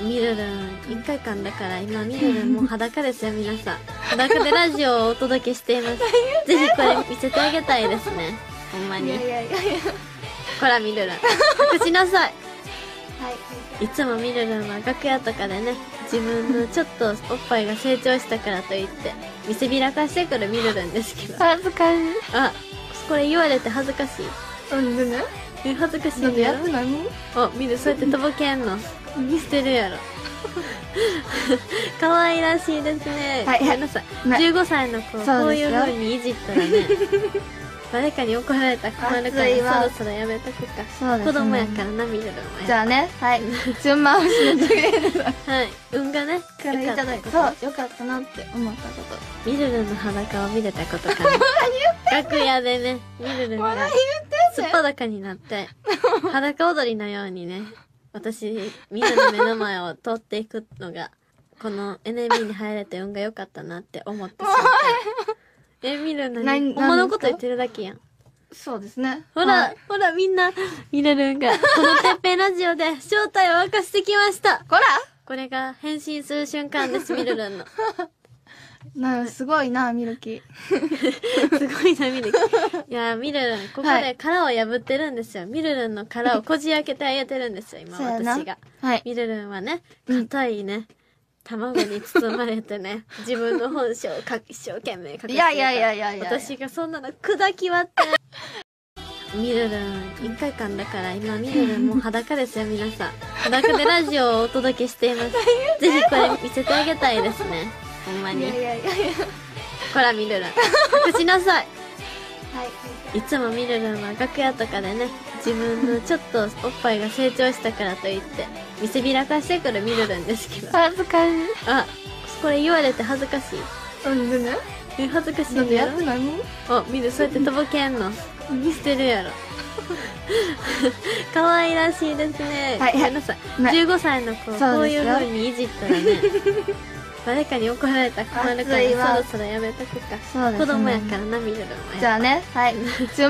ミルルン1回間だから今ミルルンもう裸ですよ皆さん。裸でラジオをお届けしています。ぜひこれ見せてあげたいですね。ほんまに。いやいやいやいやほらミルルン隠しなさい。はい。いつもミルルンは楽屋とかでね自分のちょっとおっぱいが成長したからといって見せびらかしてくるミルルンですけど。恥ずかしい。あこれ言われて恥ずかしい。うんでねえ恥ずかしいややろあ見るそうやってとぼけんの？してるやろ。可愛らしいですね、はいごめんなさい、ね15歳の子こういう風にいじったらね誰かに怒られたら困るからそろそろやめとくか。そうですね。子供やからな見るのじゃあねはい。順番をしの時計はい。運がねからいただいて良かっそうよかったなって思ったこと。たミルルンの裸を見れたことかな楽屋でねミルルンがすっぱだかになって 裸踊りのようにね私みんなの目の前を通っていくのがこの NMB に入れて運が良かったなって思ってしまって。え見るの何にほんまのこと言ってるだけやん。そうですね。ほら、はい。ほらみんな見れるんがこのてっぺんラジオで正体を明かしてきました。こら！これが変身する瞬間ですミルルンのなすごいなミルキ すごいなミルキいやミルルンここではい。殻を破ってるんですよ。ミルルンの殻をこじ開けてあげてるんですよ今私が。はい。ミルルンはねうん。硬いね、卵に包まれてね 自分の本性をか一生懸命隠してるいやいやいやいやいや私がそんなの砕き割って ミルルン1回間だから今ミルルンもう裸ですよ皆さん。裸でラジオをお届けしています。ぜひこれ見せてあげたいですねほんまに。いやいやいやいや。ほらミルルン隠しなさい。はい。いつもミルルンは楽屋とかでね自分のちょっとおっぱいが成長したからといって見せびらかしてくるミルルンですけど。恥ずかしい。あこれ言われて恥ずかしい。うんでねえ恥ずかしいやろ？やって何？あ見るそうやってとぼけんの？してるやろ。可愛らしいですね、はいごめんなさい、ね15歳の子こういうですよ。風にいじったらね。誰かに怒られたら困るからそろそろやめとくか。そうですね。子供やからな見るのもじゃあねはい。順